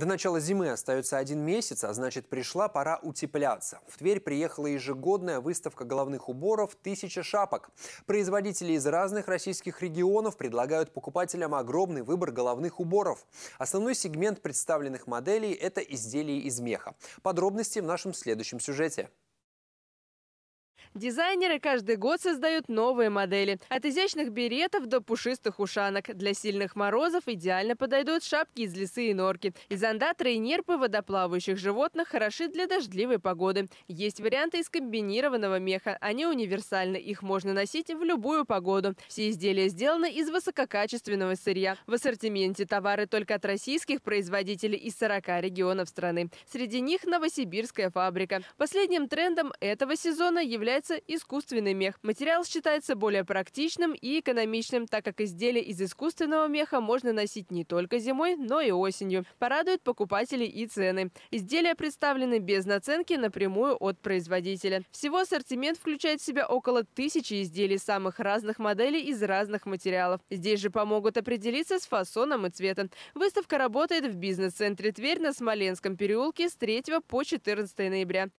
До начала зимы остается один месяц, а значит пришла пора утепляться. В Тверь приехала ежегодная выставка головных уборов «Тысяча шапок». Производители из разных российских регионов предлагают покупателям огромный выбор головных уборов. Основной сегмент представленных моделей – это изделия из меха. Подробности в нашем следующем сюжете. Дизайнеры каждый год создают новые модели. От изящных беретов до пушистых ушанок. Для сильных морозов идеально подойдут шапки из лисы и норки. Изондаторы и нерпы водоплавающих животных хороши для дождливой погоды. Есть варианты из комбинированного меха. Они универсальны. Их можно носить в любую погоду. Все изделия сделаны из высококачественного сырья. В ассортименте товары только от российских производителей из 40 регионов страны. Среди них новосибирская фабрика. Последним трендом этого сезона является является искусственный мех. Материал считается более практичным и экономичным, так как изделия из искусственного меха можно носить не только зимой, но и осенью. Порадуют покупателей и цены. Изделия представлены без наценки напрямую от производителя. Всего ассортимент включает в себя около тысячи изделий самых разных моделей из разных материалов. Здесь же помогут определиться с фасоном и цветом. Выставка работает в бизнес-центре Тверь на Смоленском переулке с 3 по 14 ноября.